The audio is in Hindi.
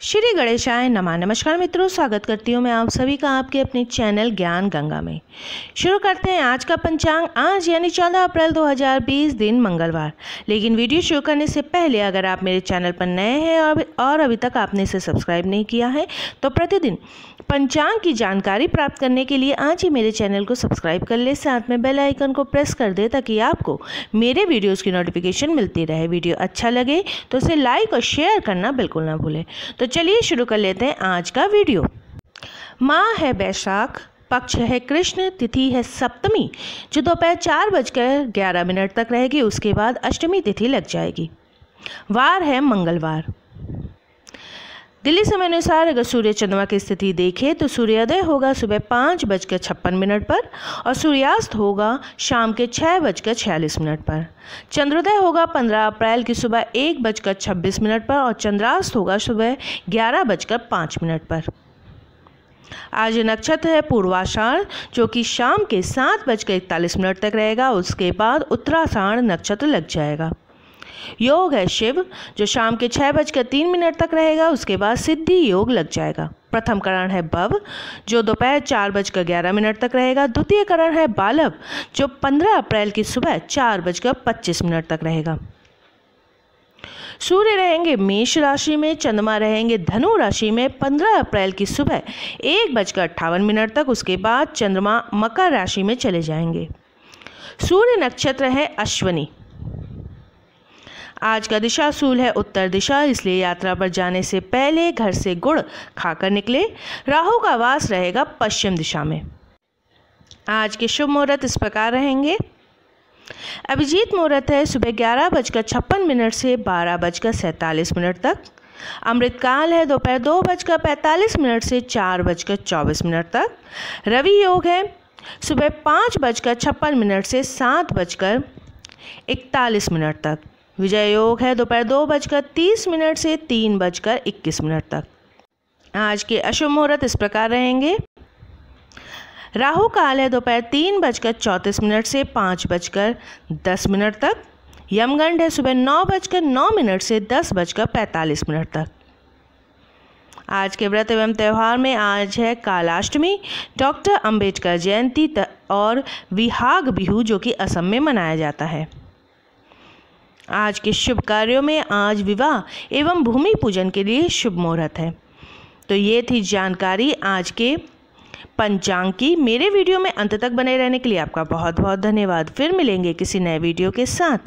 श्री गणेशाय नमा। नमस्कार मित्रों स्वागत करती हूँ मैं आप सभी का आपके अपने चैनल ज्ञान गंगा में। शुरू करते हैं आज का पंचांग। आज यानी 14 अप्रैल 2020 दिन मंगलवार। लेकिन वीडियो शुरू करने से पहले अगर आप मेरे चैनल पर नए हैं और, और अभी तक आपने इसे सब्सक्राइब नहीं किया है तो प्रतिदिन पंचांग की जानकारी प्राप्त करने के लिए आज ही मेरे चैनल को सब्सक्राइब कर ले। साथ में बेल आइकन को प्रेस कर दे ताकि आपको मेरे वीडियोज़ की नोटिफिकेशन मिलती रहे। वीडियो अच्छा लगे तो उसे लाइक और शेयर करना बिल्कुल ना भूलें। तो चलिए शुरू कर लेते हैं आज का वीडियो। माँ है बैशाख पक्ष है कृष्ण, तिथि है सप्तमी। जो दोपहर चार बजकर ग्यारह मिनट तक रहेगी, उसके बाद अष्टमी तिथि लग जाएगी। वार है मंगलवार। दिल्ली समय अनुसार अगर सूर्य चंद्रमा की स्थिति देखें तो सूर्योदय होगा सुबह पाँच बजकर छप्पन मिनट पर और सूर्यास्त होगा शाम के छः बजकर छियालीस मिनट पर। चंद्रोदय होगा पंद्रह अप्रैल की सुबह एक बजकर छब्बीस मिनट पर और चंद्रास्त होगा सुबह ग्यारह बजकर पाँच मिनट पर। आज नक्षत्र है पूर्वाषाढ़, जो कि शाम के सात बजकर इकतालीस मिनट तक रहेगा। उसके बाद उत्तराषाढ़ नक्षत्र लग जाएगा। योग है शिव, जो शाम के छः बजकर तीन मिनट तक रहेगा, उसके बाद सिद्धि योग लग जाएगा। प्रथम करण है भव, जो दोपहर चार बजकर ग्यारह मिनट तक रहेगा। द्वितीय करण है बालव, जो पंद्रह अप्रैल की सुबह चार बजकर पच्चीस मिनट तक रहेगा। सूर्य रहेंगे मेष राशि में, चंद्रमा रहेंगे धनु राशि में 15 अप्रैल की सुबह एक बजकर अट्ठावन मिनट तक, उसके बाद चंद्रमा मकर राशि में चले जाएँगे। सूर्य नक्षत्र है अश्वनी आज का दिशा सूल है उत्तर दिशा, इसलिए यात्रा पर जाने से पहले घर से गुड़ खाकर निकले। राहु का वास रहेगा पश्चिम दिशा में। आज के शुभ मुहूर्त इस प्रकार रहेंगे। अभिजीत मुहूर्त है सुबह ग्यारह बजकर छप्पन मिनट से बारह बजकर सैंतालीस मिनट तक। अमृतकाल है दोपहर दो बजकर पैंतालीस मिनट से चार बजकर चौबीस मिनट तक। रवि योग है सुबह पाँच बजकर छप्पन मिनट से सात बजकर इकतालीस मिनट तक। विजय योग है दोपहर दो बजकर तीस मिनट से तीन बजकर इक्कीस मिनट तक। आज के अशुभ मुहूर्त इस प्रकार रहेंगे। राहु काल है दोपहर तीन बजकर चौंतीस मिनट से पाँच बजकर दस मिनट तक। यमगंड है सुबह नौ बजकर नौ मिनट से दस बजकर पैंतालीस मिनट तक। आज के व्रत एवं त्यौहार में आज है कालाष्टमी। डॉक्टर अंबेडकर जयंती और विहाग बिहू जो कि असम में मनाया जाता है। आज के शुभ कार्यों में आज विवाह एवं भूमि पूजन के लिए शुभ मुहूर्त है। तो ये थी जानकारी आज के पंचांग की। मेरे वीडियो में अंत तक बने रहने के लिए आपका बहुत बहुत धन्यवाद। फिर मिलेंगे किसी नए वीडियो के साथ।